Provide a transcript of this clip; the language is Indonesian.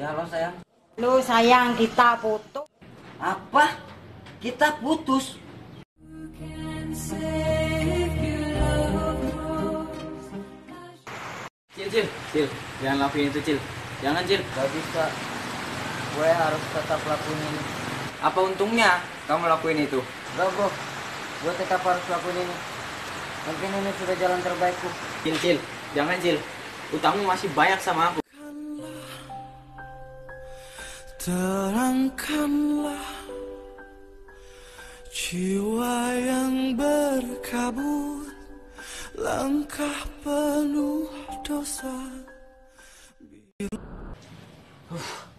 halo sayang. Lu sayang kita putus. Apa? Kita putus. Cil, Cil, Cil, jangan lakuin itu, Cil. Jangan, Cil. Gak bisa. Gue harus tetap lakuin ini. Apa untungnya kamu lakuin itu? Gak bro. Gue tetap harus lakuin ini. Mungkin ini sudah jalan terbaikku. Cil, Cil, jangan, Cil. Utangmu masih banyak sama aku. Terangkanlah jiwa yang berkabut Langkah penuh dosa Uh.